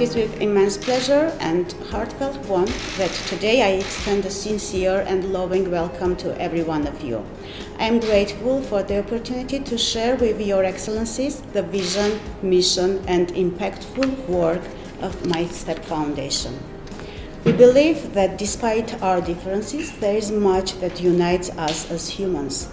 It is with immense pleasure and heartfelt warmth that today I extend a sincere and loving welcome to every one of you. I am grateful for the opportunity to share with Your Excellencies the vision, mission, and impactful work of My Step Foundation. We believe that despite our differences, there is much that unites us as humans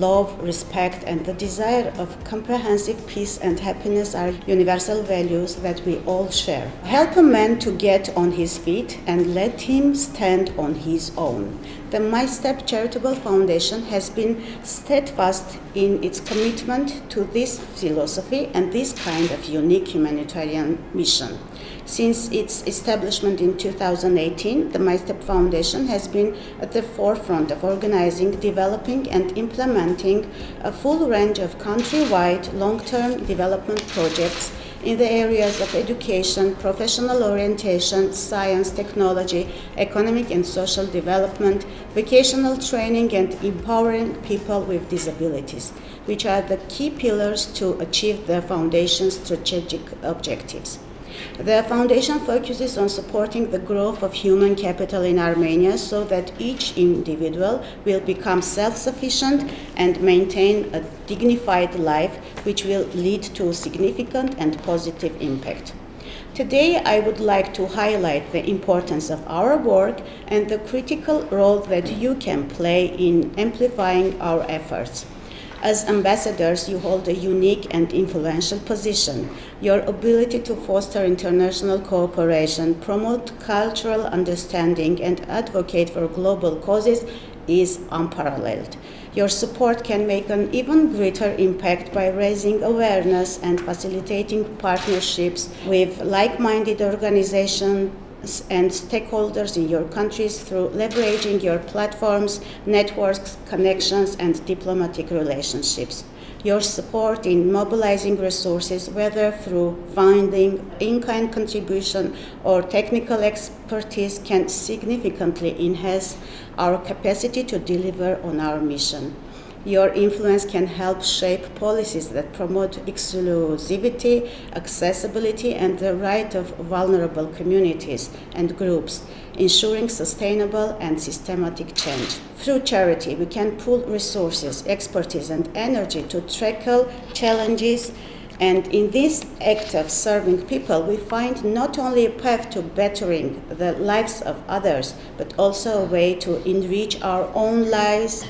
love, respect, and the desire of comprehensive peace and happiness are universal values that we all share. Help a man to get on his feet and let him stand on his own. The My Step Charitable Foundation has been steadfast in its commitment to this philosophy and this kind of unique humanitarian mission. Since its establishment in 2018, the My Step Foundation has been at the forefront of organizing, developing, and implementing a full range of countrywide long term development projects in the areas of education, professional orientation, science, technology, economic and social development, vocational training, and empowering people with disabilities, which are the key pillars to achieve the Foundation's strategic objectives. The foundation focuses on supporting the growth of human capital in Armenia so that each individual will become self sufficient and maintain a dignified life, which will lead to significant and positive impact. Today, I would like to highlight the importance of our work and the critical role that you can play in amplifying our efforts. As ambassadors, you hold a unique and influential position. Your ability to foster international cooperation, promote cultural understanding, and advocate for global causes is unparalleled. Your support can make an even greater impact by raising awareness and facilitating partnerships with like minded organizations and stakeholders in your countries through leveraging your platforms, networks, connections, and diplomatic relationships. Your support in mobilizing resources, whether through funding, in kind contribution, or technical expertise, can significantly enhance our capacity to deliver on our mission. Your influence can help shape policies that promote exclusivity, accessibility, and the right of vulnerable communities and groups, ensuring sustainable and systematic change. Through charity, we can pool resources, expertise, and energy to tackle challenges and in this act of serving people, we find not only a path to bettering the lives of others, but also a way to enrich our own lives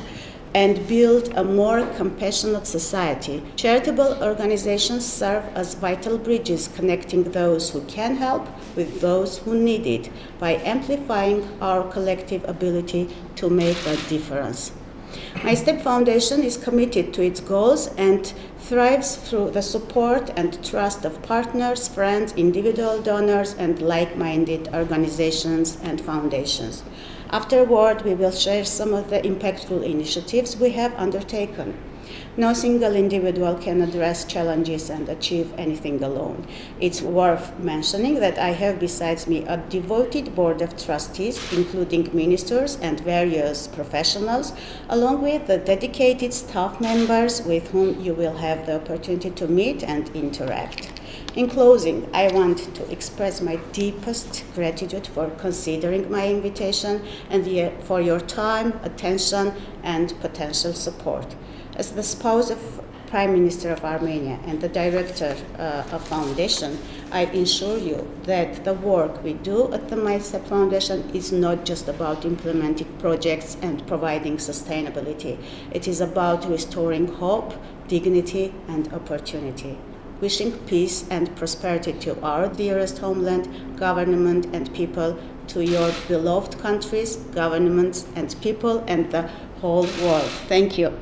and build a more compassionate society. Charitable organizations serve as vital bridges connecting those who can help with those who need it by amplifying our collective ability to make a difference. My STEP Foundation is committed to its goals and thrives through the support and trust of partners, friends, individual donors, and like minded organizations and foundations. Afterward, we will share some of the impactful initiatives we have undertaken. No single individual can address challenges and achieve anything alone. It's worth mentioning that I have besides me a devoted board of trustees, including ministers and various professionals, along with the dedicated staff members with whom you will have the opportunity to meet and interact. In closing, I want to express my deepest gratitude for considering my invitation and the, for your time, attention, and potential support. As the spouse of Prime Minister of Armenia and the director uh, of Foundation, I assure you that the work we do at the My Step Foundation is not just about implementing projects and providing sustainability. It is about restoring hope, dignity, and opportunity wishing peace and prosperity to our dearest homeland, government, and people, to your beloved countries, governments, and people, and the whole world. Thank you.